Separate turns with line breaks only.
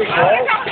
Big ball.